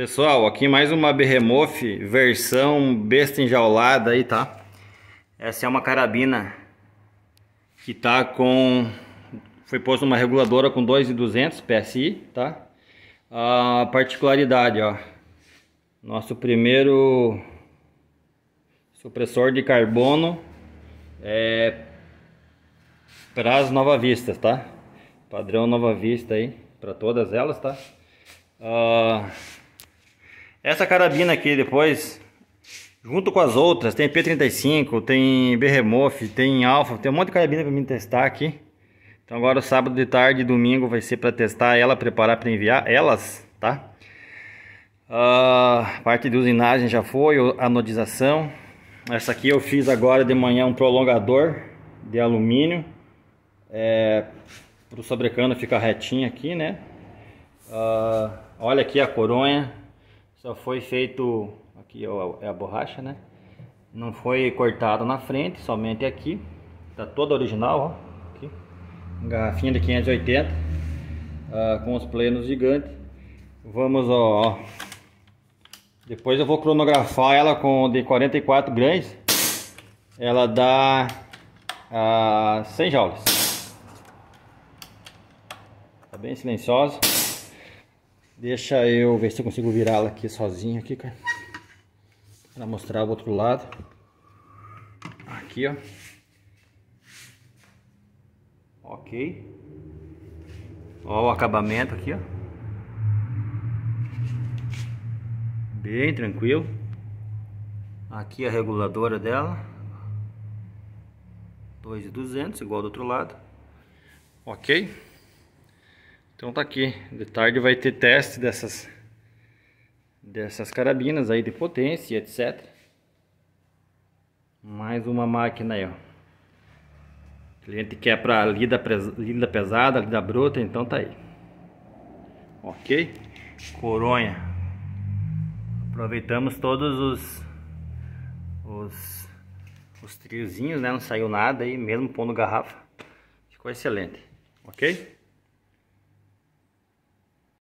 Pessoal, aqui mais uma Behemoth versão besta enjaulada aí, tá? Essa é uma carabina que tá com... Foi posto uma reguladora com 2.200 PSI, tá? A particularidade, ó. Nosso primeiro supressor de carbono é para as Nova Vistas, tá? Padrão Nova Vista aí, para todas elas, tá? Uh, essa carabina aqui depois, junto com as outras, tem P35, tem Behemoth, tem Alpha, tem um monte de carabina para mim testar aqui. Então agora sábado de tarde e domingo vai ser para testar ela, preparar para enviar elas, tá? A parte de usinagem já foi, anodização. Essa aqui eu fiz agora de manhã um prolongador de alumínio. É, para o sobrecano ficar retinho aqui, né? Uh, olha aqui a coronha só foi feito, aqui é a borracha, né? Não foi cortado na frente, somente aqui. Tá toda original, ó. Aqui. Garrafinha de 580. Uh, ah, com os plenos gigantes. Vamos, ó, ó. Depois eu vou cronografar ela com de 44 gramas. Ela dá uh, 100 joules. Tá bem silenciosa. Deixa eu ver se eu consigo virá-la aqui sozinho aqui, cara. Pra mostrar o outro lado. Aqui, ó. Ok. Ó o acabamento aqui, ó. Bem tranquilo. Aqui a reguladora dela. 2,200, igual do outro lado. Ok. Então tá aqui, de tarde vai ter teste dessas dessas carabinas aí de potência, etc. Mais uma máquina aí, ó. O cliente quer para lida, lida pesada, lida bruta, então tá aí. Ok? Coronha. Aproveitamos todos os os, os triozinhos, né? Não saiu nada aí, mesmo pondo garrafa. Ficou excelente. Ok?